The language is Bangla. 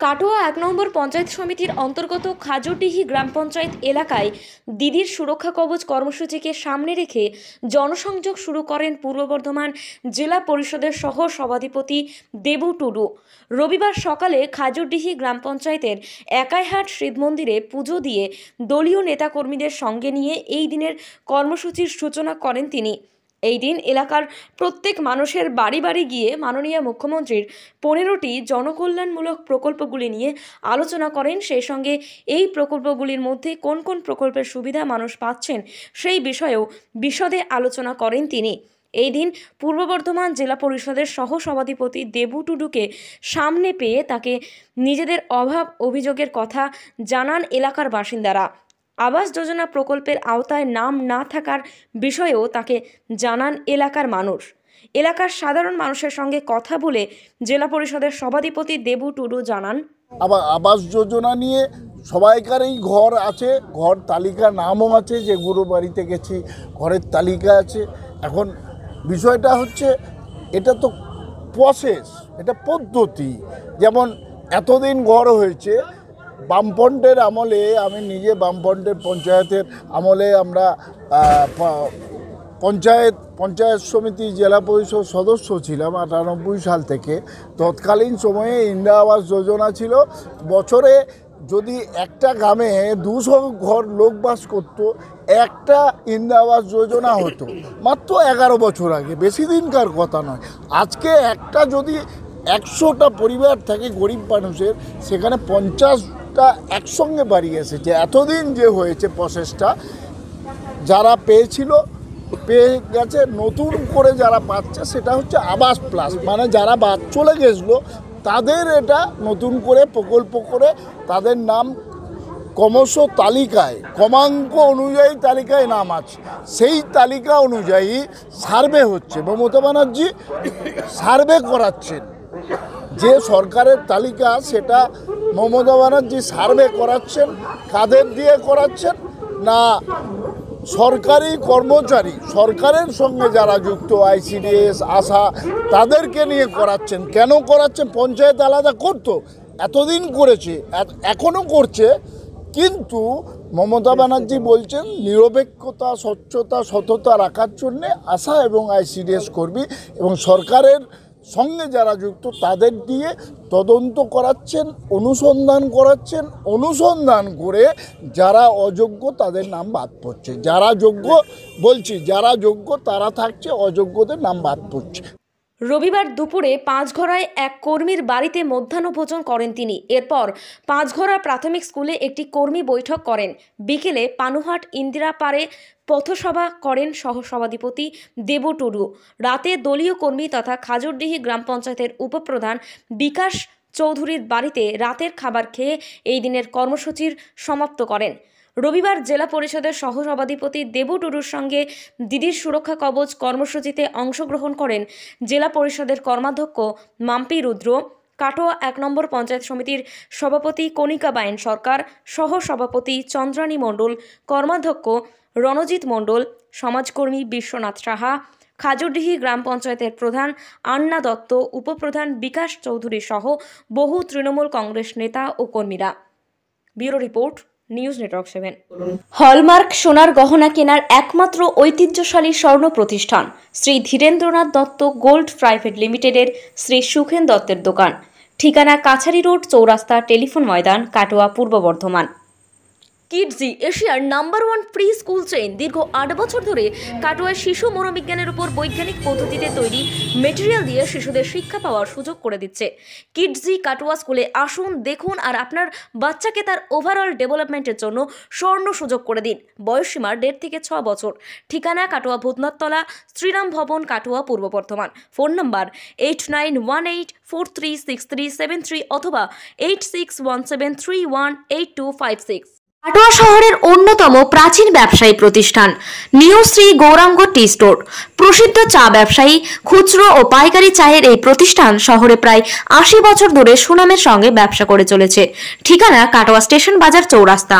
কাটোয়া এক নম্বর পঞ্চায়েত সমিতির অন্তর্গত খাজুরডিহি গ্রাম পঞ্চায়েত এলাকায় দিদির সুরক্ষা কবচ কর্মসূচিকে সামনে রেখে জনসংযোগ শুরু করেন পূর্ব বর্ধমান জেলা পরিষদের সহ সভাধিপতি দেবু টুডু। রবিবার সকালে খাজুরডিহি গ্রাম পঞ্চায়েতের একাইহাট শিব মন্দিরে পুজো দিয়ে দলীয় নেতাকর্মীদের সঙ্গে নিয়ে এই দিনের কর্মসূচির সূচনা করেন তিনি। এই দিন এলাকার প্রত্যেক মানুষের বাড়ি বাড়ি গিয়ে মাননীয় মুখ্যমন্ত্রীর পনেরোটি জনকল্যাণমূলক প্রকল্পগুলি নিয়ে আলোচনা করেন। সেই সঙ্গে এই প্রকল্পগুলির মধ্যে কোন কোন প্রকল্পের সুবিধা মানুষ পাচ্ছেন সেই বিষয়েও বিশদে আলোচনা করেন তিনি। এই দিন পূর্ব বর্ধমান জেলা পরিষদের সহ সভাধিপতি দেবু টুডুকে সামনে পেয়ে তাকে নিজেদের অভাব অভিযোগের কথা জানান এলাকার বাসিন্দারা। আবাস যোজনা প্রকল্পের আওতায় নাম না থাকার বিষয়েও তাকে জানান এলাকার মানুষ। এলাকার সাধারণ মানুষের সঙ্গে কথা বলে জেলা পরিষদের সভাধিপতি দেবু টুডু জানান আবাস যোজনা নিয়ে সবাইকারই ঘর আছে, ঘর তালিকা নামও আছে যেগুলো বাড়িতে গেছি ঘরের তালিকা আছে। এখন বিষয়টা হচ্ছে, এটা তো প্রসেস এটা পদ্ধতি। যেমন এতদিন ঘর হয়েছে বামপন্টের আমলে আমি নিজে বামপন্টের পঞ্চায়েতের আমলে আমরা পঞ্চায়েত পঞ্চায়েত সমিতি জেলা পরিষদ সদস্য ছিলাম আটানব্বই সাল থেকে। তৎকালীন সময়ে ইন্দিরা আবাস যোজনা ছিল। বছরে যদি একটা গ্রামে দুশো ঘর লোক বাস করতো, একটা ইন্দিরা আবাস যোজনা হতো। মাত্র এগারো বছর আগে, বেশি দিনকার কথা নয়। আজকে একটা যদি একশোটা পরিবার থাকে গরিব মানুষের, সেখানে পঞ্চাশটা একসঙ্গে বাড়ি এসেছে। এতদিন যে হয়েছে প্রসেসটা যারা পেয়েছিল, পেয়ে গেছে, নতুন করে যারা পাচ্ছে, সেটা হচ্ছে আবাস প্লাস মানে যারা বাদ চলে গেছিল, তাদের এটা নতুন করে প্রকল্প করে তাদের নাম ক্রমশ তালিকায়, ক্রমাঙ্ক অনুযায়ী তালিকায় নাম আছে। সেই তালিকা অনুযায়ী সার্ভে হচ্ছে। মমতা ব্যানার্জি সার্ভে করাচ্ছেন। যে সরকারের তালিকা, সেটা মমতা ব্যানার্জি সার্ভে করাচ্ছেন, কাদের দিয়ে করাচ্ছেন, না সরকারি কর্মচারী, সরকারের সঙ্গে যারা যুক্ত, আইসিডিএস, আশা, তাদেরকে নিয়ে করাচ্ছেন। কেন করাচ্ছেন? পঞ্চায়েত আলাদা করতো, এতদিন করেছে এখনও করছে, কিন্তু মমতা ব্যানার্জি বলছেন, নিরপেক্ষতা, স্বচ্ছতা, সততা রাখার জন্যে আশা এবং আইসিডিএস কর্মী এবং সরকারের সঙ্গে যারা যুক্ত তাদের দিয়ে তদন্ত করাচ্ছেন, অনুসন্ধান করাচ্ছেন, অনুসন্ধান করে যারা অযোগ্য তাদের নাম বাদ পড়ছে। যারা যোগ্য, বলছি, যারা যোগ্য তারা থাকছে, অযোগ্যদের নাম বাদ পড়ছে। রবিবার দুপুরে পাঁচঘরায় এক কর্মীর বাড়িতে মধ্যাহ্নভোজন করেন তিনি। এরপর পাঁচঘরা প্রাথমিক স্কুলে একটি কর্মী বৈঠক করেন। বিকেলে পানুহাট ইন্দিরা পারে পথসভা করেন সহসভাধিপতি দেবু টুডু। রাতে দলীয় কর্মী তথা খাজুরডিহি গ্রাম পঞ্চায়েতের উপপ্রধান বিকাশ চৌধুরীর বাড়িতে রাতের খাবার খেয়ে এই দিনের কর্মসূচির সমাপ্ত করেন। রবিবার জেলা পরিষদের সহসভাধিপতি দেবু টুডুর সঙ্গে দিদির সুরক্ষা কবচ কর্মসূচিতে অংশগ্রহণ করেন জেলা পরিষদের কর্মাধ্যক্ষ মাম্পি রুদ্র, কাটোয়া এক নম্বর পঞ্চায়েত সমিতির সভাপতি কণিকা বাইন সরকার সহ সভাপতি চন্দ্রানী মণ্ডল, কর্মাধ্যক্ষ রণজিৎ মণ্ডল, সমাজকর্মী বিশ্বনাথ সাহা, খাজুরডিহি গ্রাম পঞ্চায়েতের প্রধান আন্না দত্ত, উপপ্রধান বিকাশ চৌধুরী সহ বহু তৃণমূল কংগ্রেস নেতা ও কর্মীরা। Bureau report news network seven. Hallmark সোনার গহনা কেনার একমাত্র ঐতিহ্যশালী স্বর্ণ প্রতিষ্ঠান শ্রী ধীরেন্দ্রনাথ দত্ত গোল্ড প্রাইভেট লিমিটেডের শ্রী সুখেন দত্তের দোকান। ঠিকানা কাছারি রোড চৌরাস্তা টেলিফোন ময়দান, কাটোয়া, পূর্ব বর্ধমান। কিডজি, এশিয়ার number one pre school chain দীর্ঘ আট বছর ধরে কাটোয়ায় শিশু মনোবিজ্ঞানের উপর বৈজ্ঞানিক পদ্ধতিতে তৈরি মেটেরিয়াল দিয়ে শিশুদের শিক্ষা পাওয়ার সুযোগ করে দিচ্ছে। কিডজি কাটোয়া স্কুলে আসুন, দেখুন আর আপনার বাচ্চাকে তার ওভারঅল ডেভেলপমেন্টের জন্য স্বর্ণ সুযোগ করে দিন। বয়সসীমা দেড় থেকে ছ বছর। ঠিকানা Katwa ভূতনাথতলা, Shriram Bhavan, Katwa Purba Bardhaman. Phone number eight nine one eight four three six three seven three অথবা eight six one seven three one eight two five six Katwa শহরের অন্যতম প্রাচীন ব্যবসায়ী প্রতিষ্ঠান new Shri Gouranga tea store. প্রসিদ্ধ চা ব্যবসায়ী, খুচরো ও পাইকারি চায়ের এই প্রতিষ্ঠান শহরে প্রায় আশি বছর ধরে সুনামের সঙ্গে ব্যবসা করে চলেছে। ঠিকানা কাটোয়া স্টেশন বাজার চৌরাস্তা।